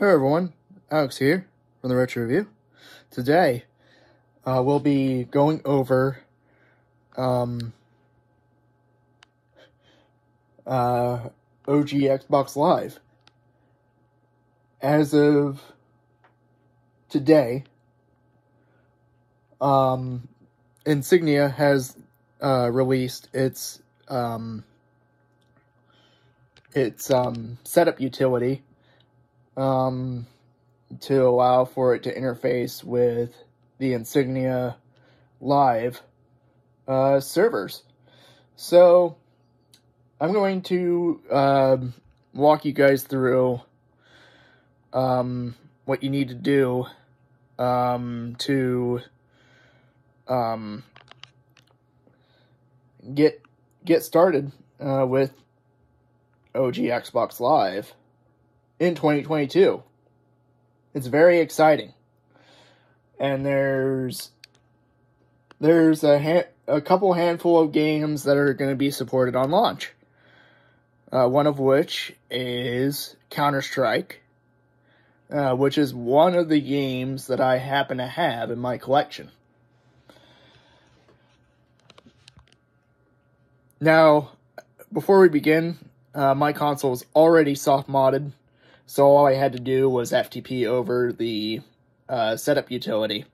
Hello everyone, Alex here from the Retro Review. Today, uh, we'll be going over um, uh, OG Xbox Live. As of today, um, Insignia has uh, released its um, its um, setup utility um, to allow for it to interface with the Insignia Live uh, servers. So I'm going to um, walk you guys through um, what you need to do um, to um, get get started uh, with OG Xbox Live in 2022. It's very exciting. And there's there's a ha- a couple handful of games that are going to be supported on launch. Uh, one of which is Counter Strike, uh, which is one of the games that I happen to have in my collection. Now, before we begin, uh, my console is already soft modded, so all I had to do was FTP over the uh, setup utility.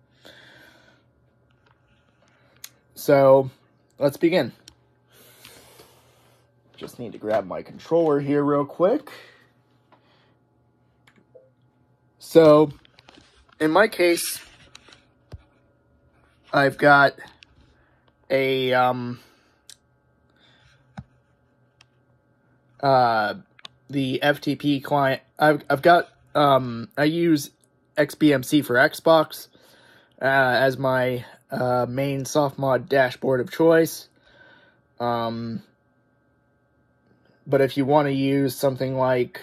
So, let's begin. Just need to grab my controller here real quick. So, in my case, I've got a, um, uh, the FTP client. I've, I've got, um, I use XBMC for Xbox uh, as my uh, main soft mod dashboard of choice. Um, but if you want to use something like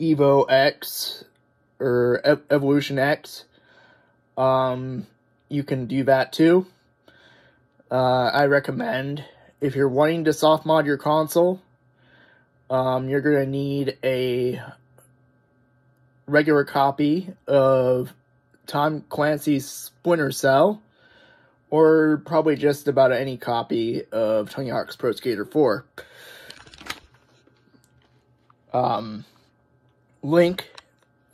Evo X or e Evolution X, um, you can do that too. Uh, I recommend if you're wanting to soft mod your console, um, you're going to need a regular copy of Tom Clancy's Splinter Cell, or probably just about any copy of Tony Hawk's Pro Skater 4. Um, link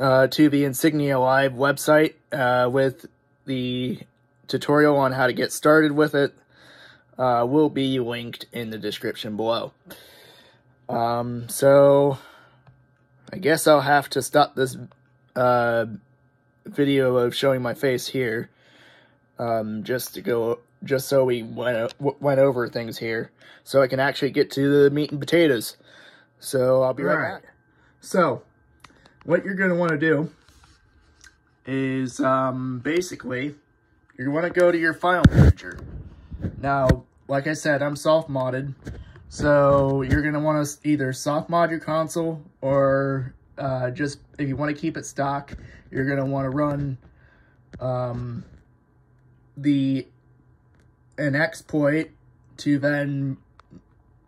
uh, to the Insignia Live website uh, with the tutorial on how to get started with it uh, will be linked in the description below. Um, so, I guess I'll have to stop this uh, video of showing my face here, um, just to go, just so we went, went over things here, so I can actually get to the meat and potatoes. So, I'll be right, right back. So, what you're going to want to do is, um, basically, you want to go to your file manager. Now, like I said, I'm soft modded. So you're going to want to either soft mod your console or uh, just if you want to keep it stock, you're going to want to run um, the an exploit to then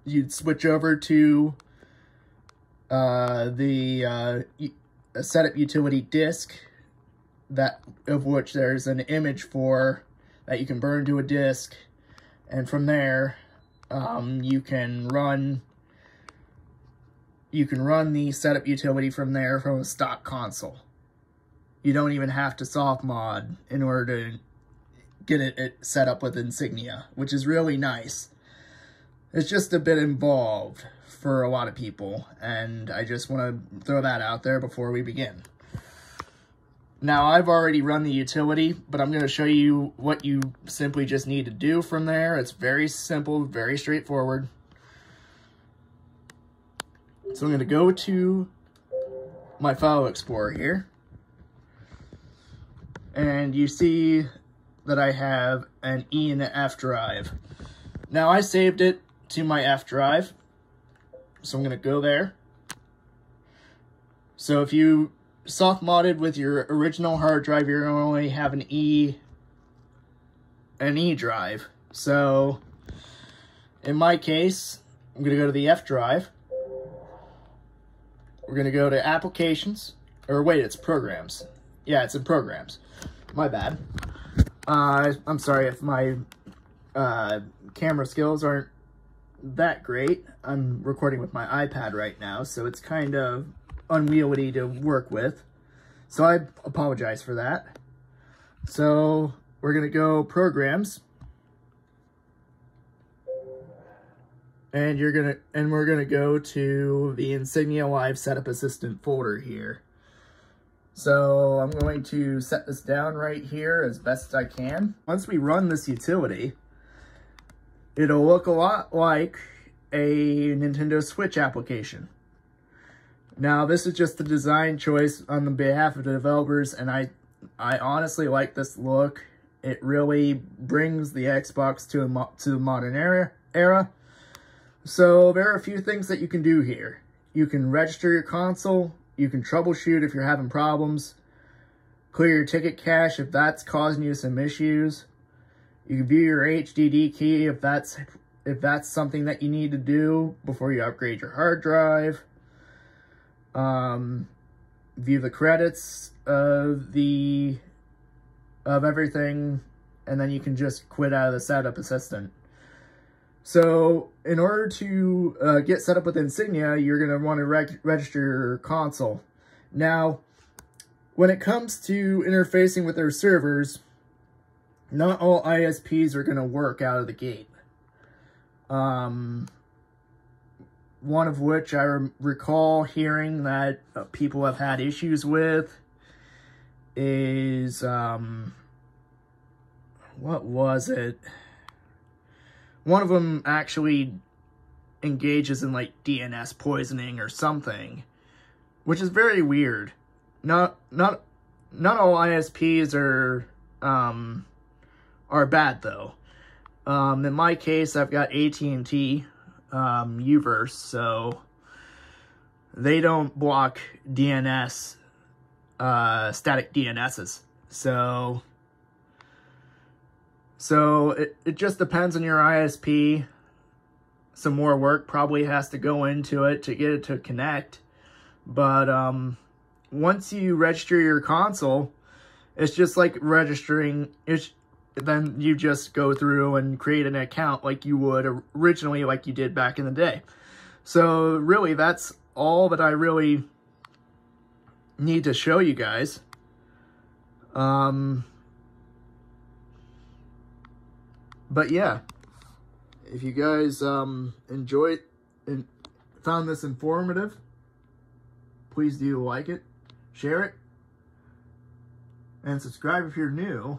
you'd switch over to uh, the uh, setup utility disk that of which there's an image for that you can burn to a disk and from there um, you can run you can run the setup utility from there from a stock console. You don't even have to soft mod in order to get it set up with Insignia, which is really nice. It's just a bit involved for a lot of people, and I just want to throw that out there before we begin. Now, I've already run the utility, but I'm going to show you what you simply just need to do from there. It's very simple, very straightforward. So I'm going to go to my File Explorer here. And you see that I have an E and an F drive. Now, I saved it to my F drive. So I'm going to go there. So if you soft modded with your original hard drive, you're to only have an E, an E drive. So, in my case, I'm to go to the F drive. we're to go to applications, or wait, it's programs. Yeah, it's in programs. My bad. Uh, I'm sorry if my uh, camera skills aren't that great. I'm recording with my iPad right now, so it's kind of unwieldy to work with. So I apologize for that. So we're going to go programs. And you're going to and we're going to go to the Insignia Live Setup Assistant folder here. So I'm going to set this down right here as best I can. Once we run this utility, it'll look a lot like a Nintendo Switch application. Now, this is just a design choice on the behalf of the developers, and I, I honestly like this look. It really brings the Xbox to, a to the modern era, era. So there are a few things that you can do here. You can register your console, you can troubleshoot if you're having problems, clear your ticket cache if that's causing you some issues. You can view your HDD key if that's if that's something that you need to do before you upgrade your hard drive. Um, view the credits of the of everything, and then you can just quit out of the setup assistant. So in order to uh, get set up with Insignia, you're going to want to reg register your console. Now, when it comes to interfacing with their servers, not all ISPs are going to work out of the gate. Um, one of which I re recall hearing that uh, people have had issues with is, um, what was it? one of them actually engages in like DNS poisoning or something, which is very weird. Not not not all ISPs are um are bad though. Um, in my case, I've got AT&T um, Uverse, so they don't block DNS, uh, static DNSs. So so it, it just depends on your ISP. Some more work probably has to go into it to get it to connect. But um, once you register your console, it's just like registering. It's then you just go through and create an account like you would originally, like you did back in the day. So really, that's all that I really need to show you guys. Um, but yeah, if you guys um, enjoyed and found this informative, please do like it, share it, and subscribe if you're new.